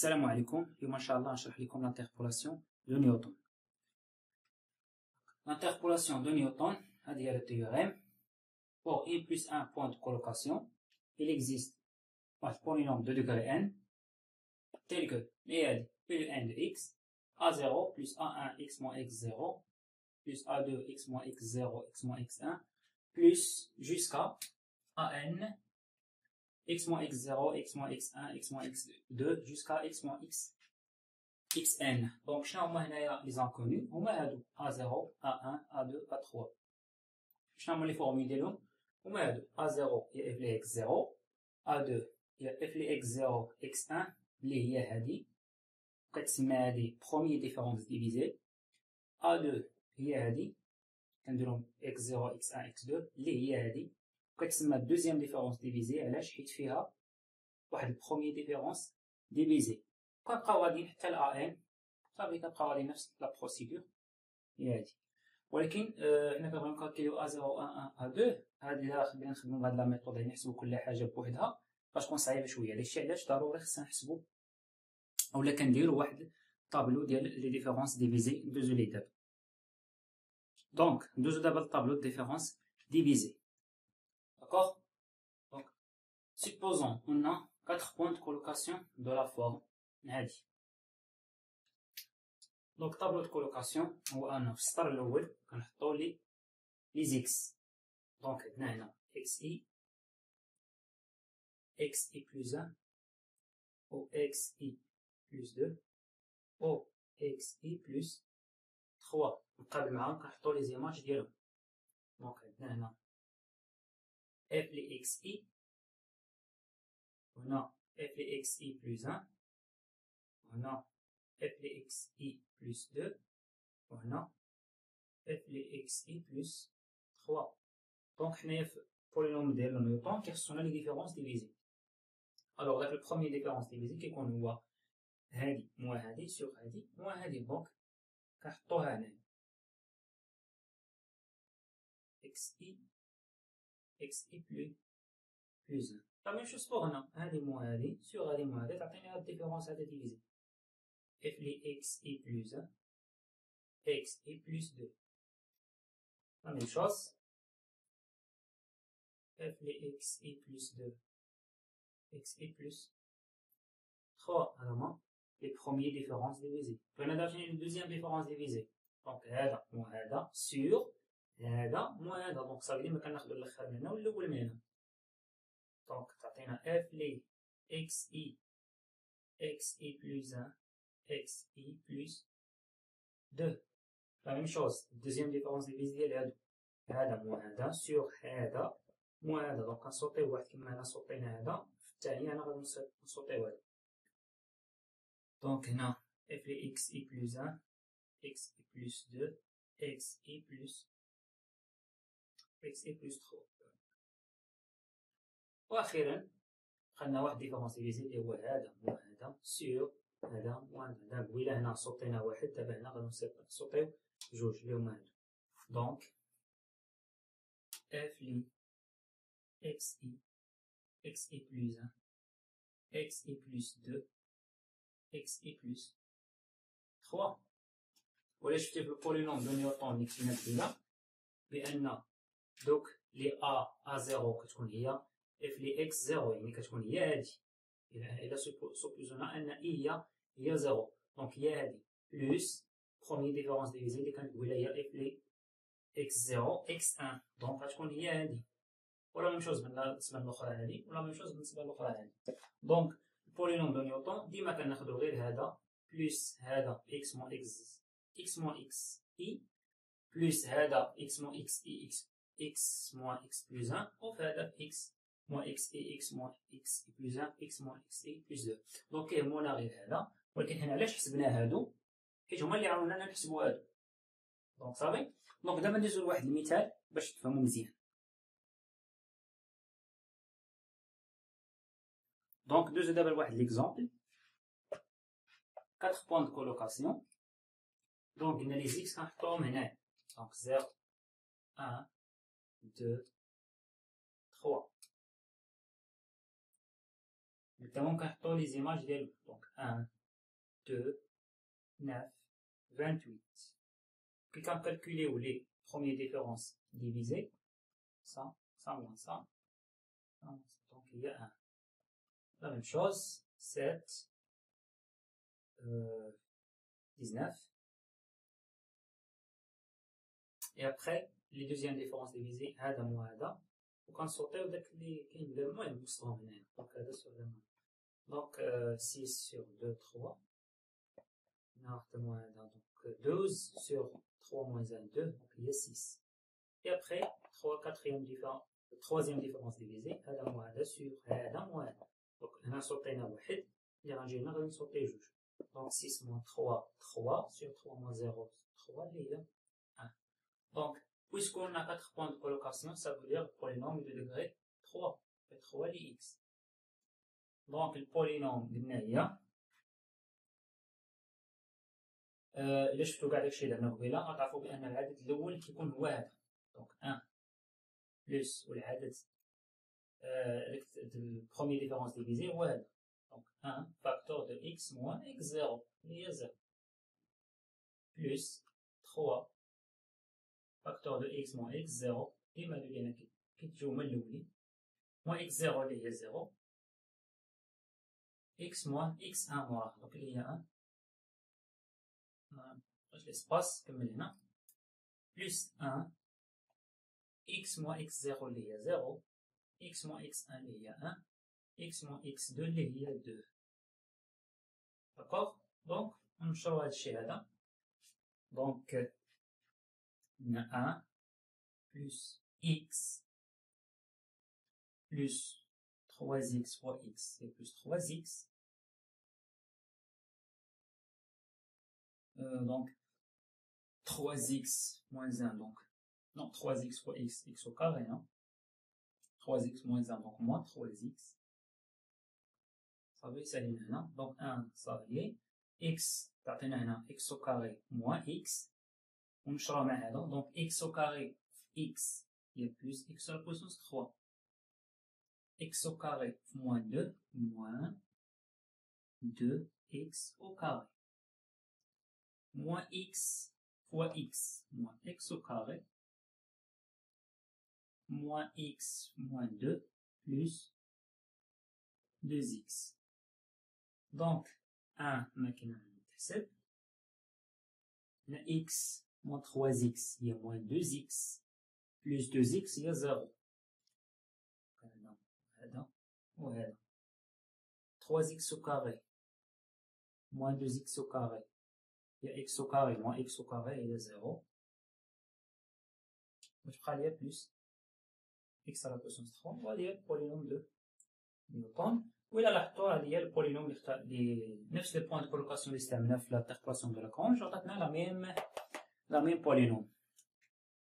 السلام عليكم اليوم ان شاء الله نشرح لكم l'interpolation de Newton l'interpolation de Newton هذه هي le théorème pour n plus 1 point de colocation il existe un polynôme de degré n tel que l plus n de x a0 plus a1 x moins x0 plus a2 x moins x0 x moins x1 plus jusqu'à an x moins x0, x moins x1, x moins x2 jusqu'à x moins x xn. Donc, شنو هما هنايا لي زانكوني هما هادو a0, a1, a2, a3. شنو هما لي فورمي ديالهم هما هادو a0 هي f لي x0 a2 هي f لي x0 x1 اللي هي هادي كتسمى هادي بروميي ديفيرونس ديفيزي a2 هي هادي كنديرهم x0 x1 x2 اللي هي هادي كتسمى دوزيام ديفيرونس ديفيزي علاش حيت فيها واحد البروميي ديفيرونس ديفيزي كنبقاو غاديين حتى ل ان صافي كنبقاو غاديين نفس لا بروسيدور هي هادي ولكن آه حنا كنبغيو نكالكيليو ا 0 ا 1 ا 2 هادي خلينا نخدمو بهاد لا ميثود يعني نحسبو كل حاجه بوحدها غتكون صعيبه شويه داكشي علاش ضروري خصنا نحسبو اولا كنديرو واحد طابلو ديال لي ديفيرونس ديفيزي ندوزو ليه دابا دونك ندوزو دابا للطابلو ديفيرونس ديفيزي D'accord Donc, supposons on a quatre points de colocation de la forme هذه. Donc, tableau de colocation هو أنا في السطر الأول كنحطو لي لي زيكس. دونك عندنا هنا اكس اي اكس اي بلس 1 او اكس اي بلس 2 او اكس اي بلس 3 مقابل معاهم كنحطو لي زيماج ديالهم. دونك عندنا هنا f les xi, on a f les xi plus 1, on a f les xi plus 2, on a f les xi plus 3. Donc, on a polynôme de Newton qui sont les différences divisées. Alors, la première différence divisée qui qu'on voit, هذه moins هذه sur هذه moins هذه donc كنحطوها هنا xi x i plus plus 1 la même chose pour هنا هذه مو هذه sur هذه مو هذه تعطيني هاد الديفيرونس هذا ديفيزي f لي x i plus 1 x i plus 2 la même chose f لي x i plus 2 x i plus 3 هذوما les premières différences divisées. فهنا دايرين une deuxième différence divisée. Donc هذا مو هذا sur هذا مو هذا. دونك صافي ديما كناخدو الأخر من هنا والأول من هنا. دونك تعطينا اف لي إكس اي إكس اي بلس 1 إكس اي بلس 2 لا ميم شوز دوزيام ديفيرونس ديفيزي ديال هادو هذا مو هذا سيغ هذا مو هذا دونك كنصوتيو واحد كيما هنا صوتينا هذا في الثاني أنا غادي نصوتيو هذا دونك هنا اف لي إكس اي بلس 1 إكس اي بلس 2 إكس اي بلس x plus 3 واخيرا خدنا واحد ديفيرونس ديفيزي اللي هو هذا مو هذا سيغ هذا موان هذا قبيله هنا صوتينا واحد دابا هنا غادي نصوتيو جوج اللي هما هادو دونك اف لي اكس اي اكس اي بلس 1 اكس اي بلس 2 اكس اي بلس 3 ولا شفتي في البولينوم دو نيوتن اللي كتبنا قبيله بان دوك لي ا ا زيرو كتكون هي اف لي إكس زيرو يعني كتكون هي هادي الا سوبوزونا ان اي هي هي زيرو دونك هي هادي بلوس بروميي ديفيرونس ديفيزي اللي قبيله هي اف لي إكس زيرو إكس ان دونك غتكون هي هادي ولا ميم شوز بالنسبة للاخرى هادي ولا ميم شوز بالنسبة للاخرى هادي دونك البولينوم دو نيوتن ديما كناخدو غير هذا بلوس هذا إكس مو إكس إكس مو إكس اي بلوس هذا إكس مو إكس اي إكس x moins x plus 1 au fait x moins x et x moins x plus 1 x moins x et plus 2 دونك كيهمونا غير هذا ولكن حنا علاش حسبنا هادو حيت هما اللي عاونونا نحسبوا هادو دونك صافي دونك دابا ندوزو لواحد المثال باش تفهموا مزيان دونك دوزو دابا لواحد ليكزومبل 4 بوان دو كولوكاسيون دونك قلنا لي زيكس كنحطوهم هنا دونك 0 1 2, 3. Maintenant, carton les images d'elle. Donc, 1, 2, 9, 28. Quelqu'un calculé ou les premières différences divisées. Ça, ça moins ça. Donc, il y a 1. La même chose, 7, 19. Euh, Et après, les deuxièmes différences divisées هذا مو هذا وكنصوتيو داك اللي كاين المهم وسطهم هنايا دونك هذا سور دونك 6 sur 2 3 نخدمو هذا دونك 12 sur 3 moins 1 2 donc il y a 6 et après 3 quatrième différence troisième différence divisée هذا مو هذا sur هذا مو هذا دونك هنا صوتينا واحد اللي غنجي هنا غادي نصوتي جوج دونك 6 moins 3 3 sur 3 moins 0 3 اللي هي 1 دونك puisqu'on a 4 points de colocation, ça veut dire le polynôme de degré 3. fait 3 x. Donc le polynôme قلنا هي الا شفتو كاع داكشي اللي درنا قبيله غتعرفوا بان العدد الاول كيكون هو هذا دونك 1 بلس والعدد البروميي ديفيرونس ديفيزي هو هذا دونك 1 فاكتور دو x موان x 0 اللي هي 0 بلس 3 فاكتور دو اكس موان اكس زيرو ديما هادو اللي هنا كيتجيو من الاولين موان اكس زيرو اللي هي زيرو اكس موان اكس ان موراه دونك اللي هي ان واش ليسباس كمل هنا بلس ان اكس موان اكس زيرو اللي هي زيرو اكس موان اكس ان اللي هي ان اكس موان اكس دو اللي هي دو داكوغ دونك نشرو هادشي هذا دونك on a 1 plus x plus 3x fois x. Et plus 3x. Euh, donc 3x moins 1, donc non 3x fois x, x au carré, non 3x moins 1, donc moins 3x. Ça veut dire ça donc 1 ça y est, x, x au carré moins x, ونشرى مع هذا دونك اكس او كاري في اكس هي بلس اكس على بويسونس 3 اكس او كاري في موان دو موان دو اكس او كاري موان اكس فوا اكس موان اكس او كاري moins x moins 2 plus 2x. Donc, 1 ما كاين نحسب x moins 3x, il y a moins 2x, plus 2x, il y a 0. 3x au carré, moins 2x au carré, il y a x au carré, moins x au carré, il y a 0. Je prends plus x à la puissance 3, on va lire le polynôme de Newton. وإلى لاحظتوا هذه هي البولينوم اللي نفس البوان دو كولوكاسيون اللي استعملناه في الانتربولاسيون دو لاكرونج عطاتنا لا ميم la mia un.